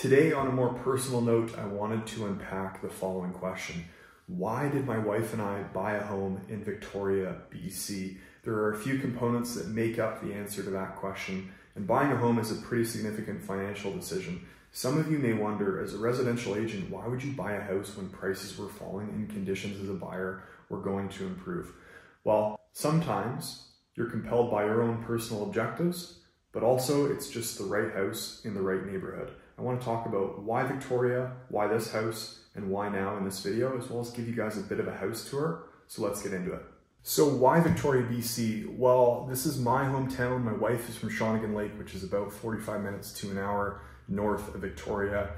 Today, on a more personal note, I wanted to unpack the following question. Why did my wife and I buy a home in Victoria, BC? There are a few components that make up the answer to that question, and buying a home is a pretty significant financial decision. Some of you may wonder, as a residential agent, why would you buy a house when prices were falling and conditions as a buyer were going to improve? Well, sometimes you're compelled by your own personal objectives, but also it's just the right house in the right neighborhood. I want to talk about why Victoria, why this house, and why now in this video, as well as give you guys a bit of a house tour. So let's get into it. So why Victoria, BC? Well, this is my hometown. My wife is from Shawnigan Lake, which is about 45 minutes to an hour north of Victoria.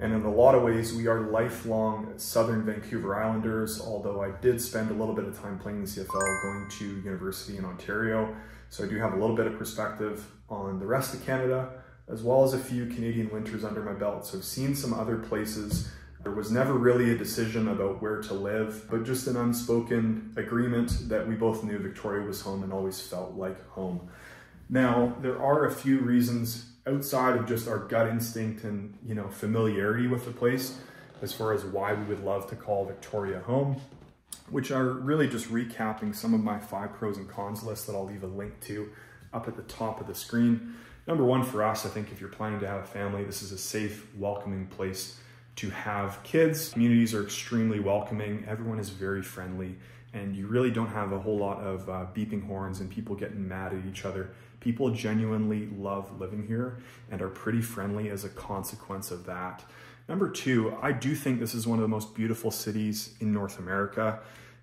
And in a lot of ways, we are lifelong Southern Vancouver Islanders, although I did spend a little bit of time playing the CFL, going to university in Ontario. So I do have a little bit of perspective on the rest of Canada, as well as a few Canadian winters under my belt. So I've seen some other places. There was never really a decision about where to live, but just an unspoken agreement that we both knew Victoria was home and always felt like home. Now, there are a few reasons outside of just our gut instinct and, you know, familiarity with the place as far as why we would love to call Victoria home, which are really just recapping some of my five pros and cons list that I'll leave a link to up at the top of the screen. Number one for us, I think if you're planning to have a family, this is a safe, welcoming place to have kids. Communities are extremely welcoming. Everyone is very friendly and you really don't have a whole lot of uh, beeping horns and people getting mad at each other. People genuinely love living here and are pretty friendly as a consequence of that. Number two, I do think this is one of the most beautiful cities in North America.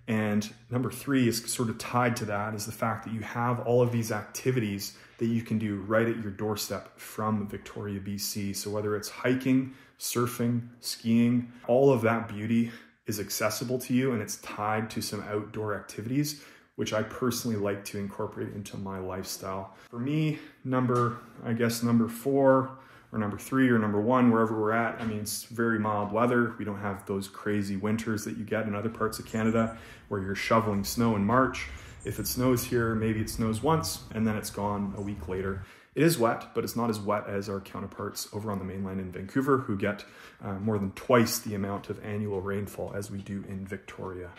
And number three is sort of tied to that is the fact that you have all of these activities that you can do right at your doorstep from Victoria, BC. So whether it's hiking, surfing, skiing, all of that beauty is accessible to you and it's tied to some outdoor activities, which I personally like to incorporate into my lifestyle. For me, number, I guess number four, or number three or number one, wherever we're at. I mean, it's very mild weather. We don't have those crazy winters that you get in other parts of Canada where you're shoveling snow in March. If it snows here, maybe it snows once and then it's gone a week later. It is wet, but it's not as wet as our counterparts over on the mainland in Vancouver who get uh, more than twice the amount of annual rainfall as we do in Victoria.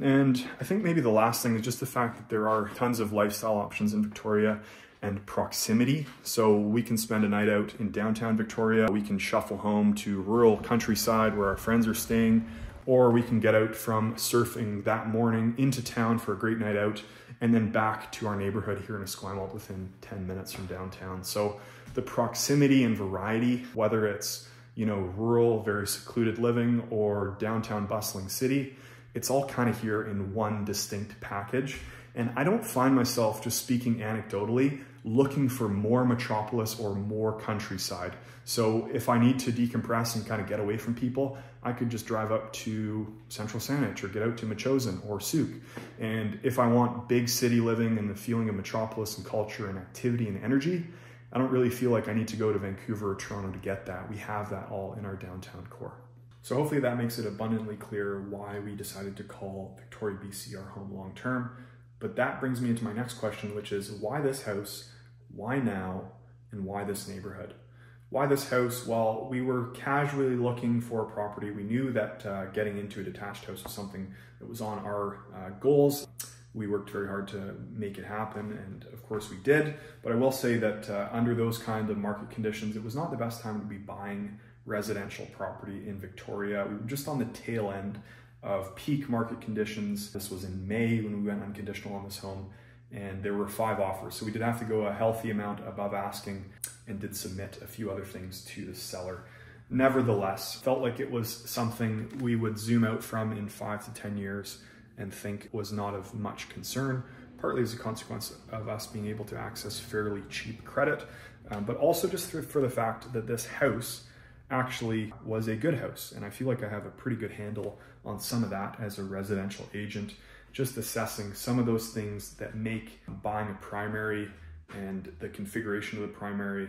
And I think maybe the last thing is just the fact that there are tons of lifestyle options in Victoria and proximity. So we can spend a night out in downtown Victoria. We can shuffle home to rural countryside where our friends are staying, or we can get out from surfing that morning into town for a great night out and then back to our neighborhood here in Esquimalt within 10 minutes from downtown. So the proximity and variety, whether it's you know, rural, very secluded living or downtown bustling city, it's all kind of here in one distinct package. And I don't find myself just speaking anecdotally looking for more metropolis or more countryside. So if I need to decompress and kind of get away from people, I could just drive up to Central Saanich or get out to Metchosin or Sooke. And if I want big city living and the feeling of metropolis and culture and activity and energy, I don't really feel like I need to go to Vancouver or Toronto to get that. We have that all in our downtown core. So hopefully that makes it abundantly clear why we decided to call Victoria, BC our home long term. But that brings me into my next question, which is why this house, why now, and why this neighborhood? Why this house? Well, we were casually looking for a property. We knew that uh, getting into a detached house was something that was on our uh, goals. We worked very hard to make it happen, and of course we did. But I will say that uh, under those kind of market conditions, it was not the best time to be buying residential property in Victoria. We were just on the tail end of peak market conditions. This was in May when we went unconditional on this home and there were five offers. So we did have to go a healthy amount above asking and did submit a few other things to the seller. Nevertheless, felt like it was something we would zoom out from in five to 10 years and think was not of much concern, partly as a consequence of us being able to access fairly cheap credit, um, but also just for the fact that this house actually was a good house. And I feel like I have a pretty good handle on some of that as a residential agent, just assessing some of those things that make buying a primary and the configuration of the primary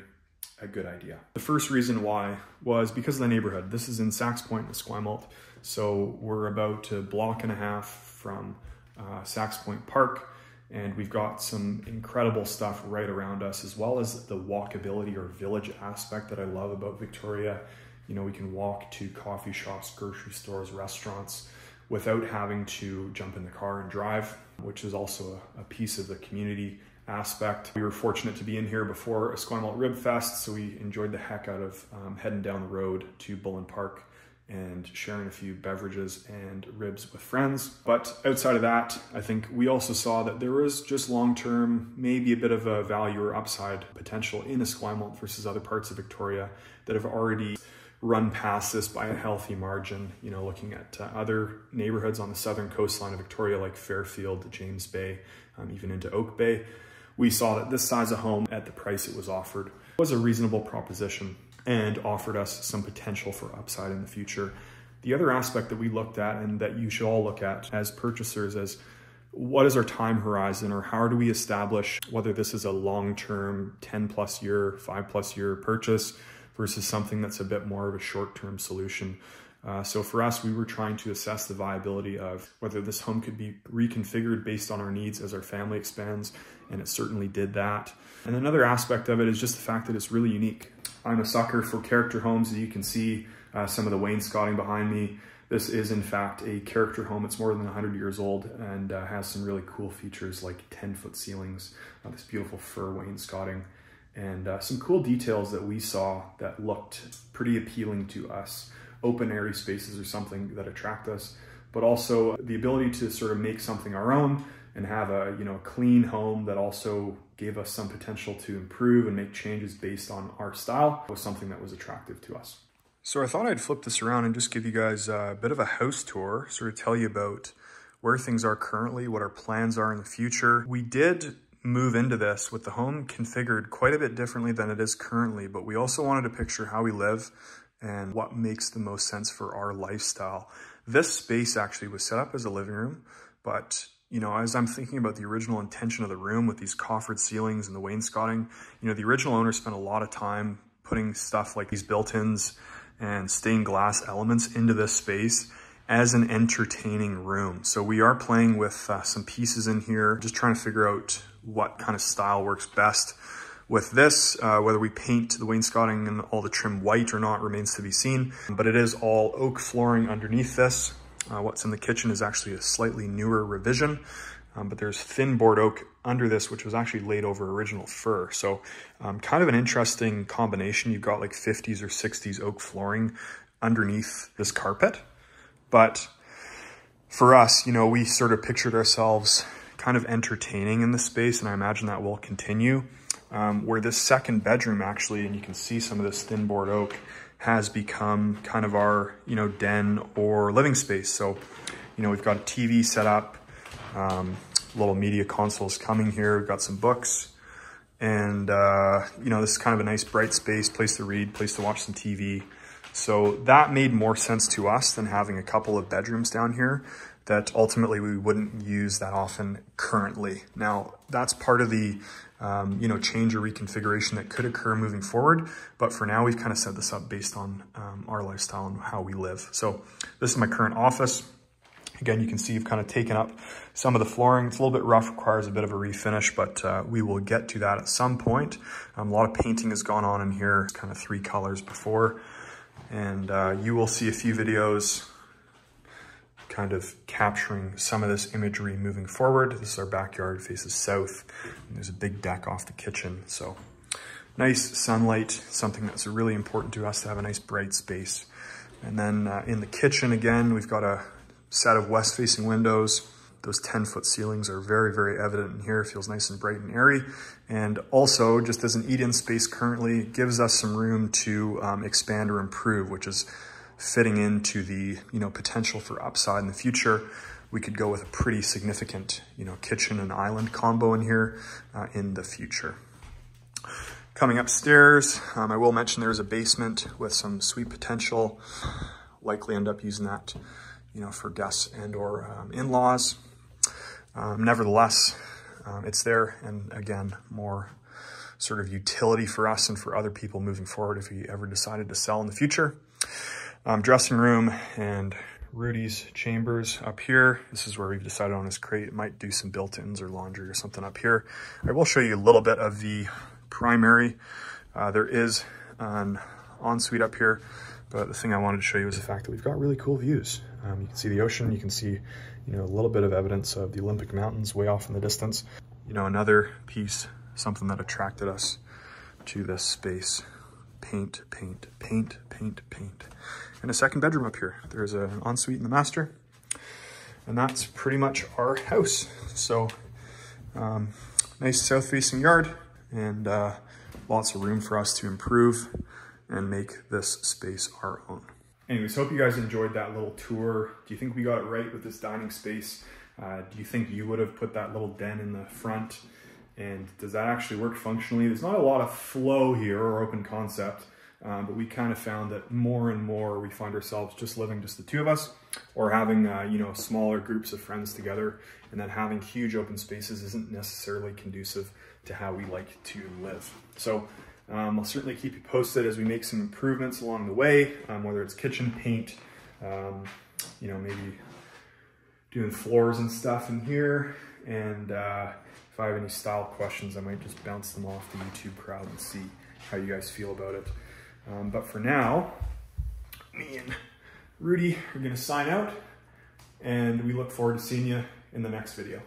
a good idea. The first reason why was because of the neighborhood. This is in Sax Point, Esquimalt. So we're about a block and a half from uh, Sax Point Park. And we've got some incredible stuff right around us, as well as the walkability or village aspect that I love about Victoria. You know, we can walk to coffee shops, grocery stores, restaurants without having to jump in the car and drive, which is also a, a piece of the community aspect. We were fortunate to be in here before Esquimalt Rib Fest, so we enjoyed the heck out of um, heading down the road to Bullen Park and sharing a few beverages and ribs with friends. But outside of that, I think we also saw that there was just long term, maybe a bit of a value or upside potential in Esquimalt versus other parts of Victoria that have already run past this by a healthy margin. You know, looking at uh, other neighborhoods on the southern coastline of Victoria, like Fairfield, James Bay, um, even into Oak Bay, we saw that this size of home at the price it was offered was a reasonable proposition and offered us some potential for upside in the future. The other aspect that we looked at and that you should all look at as purchasers is what is our time horizon or how do we establish whether this is a long-term 10 plus year, five plus year purchase versus something that's a bit more of a short-term solution. Uh, so for us, we were trying to assess the viability of whether this home could be reconfigured based on our needs as our family expands, and it certainly did that. And another aspect of it is just the fact that it's really unique. I'm a sucker for character homes. As you can see uh, some of the wainscoting behind me. This is in fact a character home. It's more than 100 years old and uh, has some really cool features like 10 foot ceilings, uh, this beautiful fir wainscoting, and uh, some cool details that we saw that looked pretty appealing to us. Open airy spaces are something that attract us, but also the ability to sort of make something our own and have a you know a clean home that also gave us some potential to improve and make changes based on our style was something that was attractive to us. So I thought I'd flip this around and just give you guys a bit of a house tour, sort of tell you about where things are currently, what our plans are in the future. We did move into this with the home configured quite a bit differently than it is currently, but we also wanted to picture how we live and what makes the most sense for our lifestyle. This space actually was set up as a living room, but you know, as I'm thinking about the original intention of the room with these coffered ceilings and the wainscoting, you know, the original owner spent a lot of time putting stuff like these built-ins and stained glass elements into this space as an entertaining room. So we are playing with uh, some pieces in here, just trying to figure out what kind of style works best. With this, uh, whether we paint the wainscoting and all the trim white or not remains to be seen, but it is all oak flooring underneath this. Uh, what's in the kitchen is actually a slightly newer revision, um, but there's thin board oak under this, which was actually laid over original fir. So um, kind of an interesting combination. You've got like 50s or 60s oak flooring underneath this carpet. But for us, you know, we sort of pictured ourselves kind of entertaining in the space, and I imagine that will continue. Um, where this second bedroom actually, and you can see some of this thin board oak, has become kind of our, you know, den or living space. So, you know, we've got a TV set up, um, little media consoles coming here. We've got some books and, uh, you know, this is kind of a nice bright space, place to read, place to watch some TV. So that made more sense to us than having a couple of bedrooms down here that ultimately we wouldn't use that often currently. Now, that's part of the um, you know, change or reconfiguration that could occur moving forward. But for now, we've kind of set this up based on um, our lifestyle and how we live. So this is my current office. Again, you can see you've kind of taken up some of the flooring. It's a little bit rough, requires a bit of a refinish, but uh, we will get to that at some point. Um, a lot of painting has gone on in here, kind of three colors before. And uh, you will see a few videos kind of capturing some of this imagery moving forward. This is our backyard, faces south. there's a big deck off the kitchen. So nice sunlight, something that's really important to us to have a nice bright space. And then uh, in the kitchen again, we've got a set of west facing windows. Those 10 foot ceilings are very, very evident in here. It feels nice and bright and airy. And also just as an eat-in space currently gives us some room to um, expand or improve, which is fitting into the you know potential for upside in the future, we could go with a pretty significant you know kitchen and island combo in here uh, in the future. Coming upstairs, um, I will mention there's a basement with some suite potential. Likely end up using that, you know, for guests and or um, in-laws. Um, nevertheless, um, it's there, and again, more sort of utility for us and for other people moving forward if we ever decided to sell in the future um, dressing room and Rudy's chambers up here. This is where we've decided on his crate. It might do some built-ins or laundry or something up here. I will show you a little bit of the primary. Uh, there is an ensuite up here, but the thing I wanted to show you is the fact that we've got really cool views. Um, you can see the ocean, you can see, you know, a little bit of evidence of the Olympic Mountains way off in the distance. You know, another piece, something that attracted us to this space. Paint, paint, paint, paint, paint. And a second bedroom up here. There's an ensuite in the master. And that's pretty much our house. So, um, nice south-facing yard and uh, lots of room for us to improve and make this space our own. Anyways, hope you guys enjoyed that little tour. Do you think we got it right with this dining space? Uh, do you think you would have put that little den in the front? And does that actually work functionally? There's not a lot of flow here or open concept, um, but we kind of found that more and more we find ourselves just living just the two of us or having, uh, you know, smaller groups of friends together and then having huge open spaces isn't necessarily conducive to how we like to live. So um, I'll certainly keep you posted as we make some improvements along the way, um, whether it's kitchen paint, um, you know, maybe doing floors and stuff in here. And uh, if I have any style questions, I might just bounce them off the YouTube crowd and see how you guys feel about it. Um, but for now, me and Rudy are gonna sign out and we look forward to seeing you in the next video.